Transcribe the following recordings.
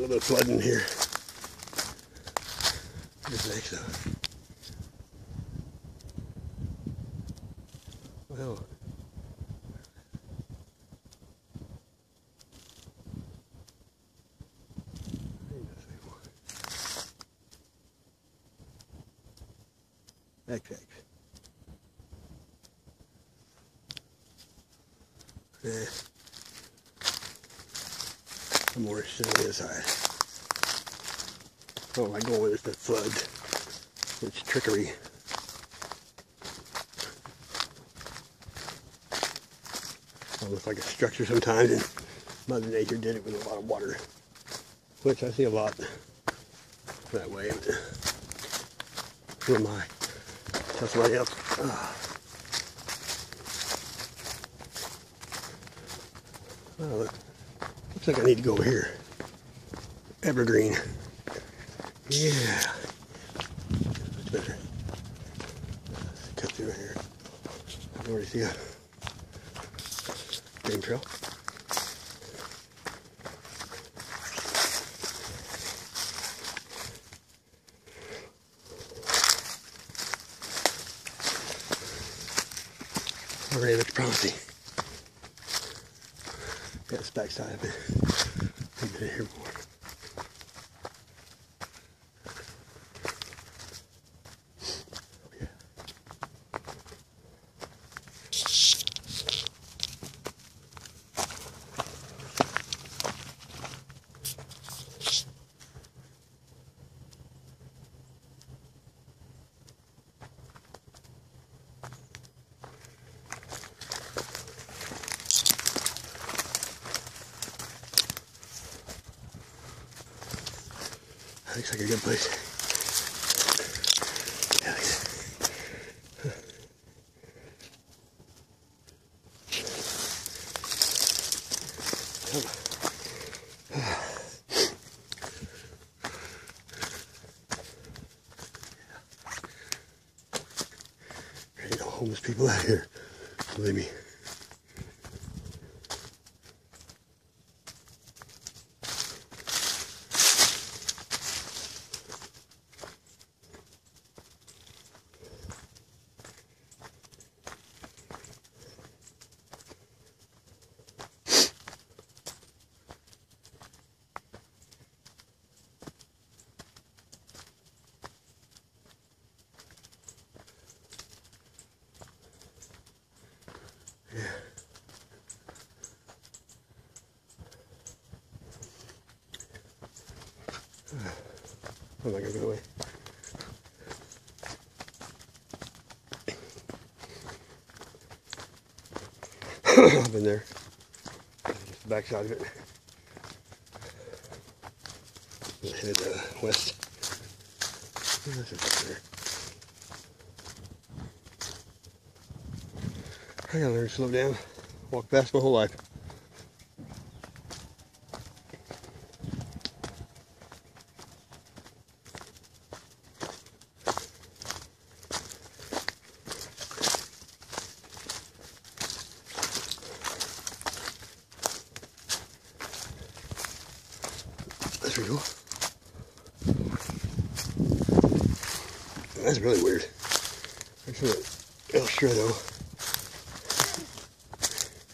a little bit of flood in here. I think so. Well. Backpack. Yeah. I'm more the other side. Oh, I go where there's the flood. It's trickery. It looks like a structure sometimes, and Mother Nature did it with a lot of water, which I see a lot that way. Who am I? Tell somebody else. Oh, look. Looks like I need to go over here. Evergreen. Yeah. That's better. Cut through here. I already see a game trail. Already looks promising. This backside of it. Here before. Looks like a good place. Ain't no homeless people out here. Believe me. I'm not gonna get away. I've been there. Just the backside of it. I'm headed west. Oh, there. I gotta learn to slow down. Walk fast my whole life. Cool. That's really weird. Actually, El Stretto.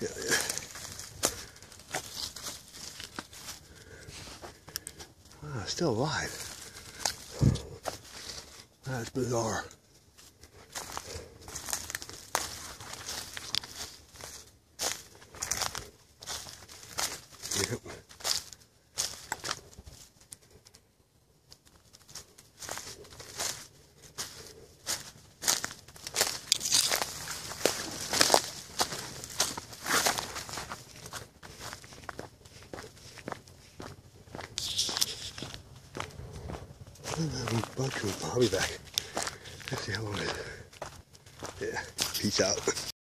Yeah, yeah. Ah, still alive. That's bizarre. Yep. I'll be back. Let's see how long it is. Yeah, peace out.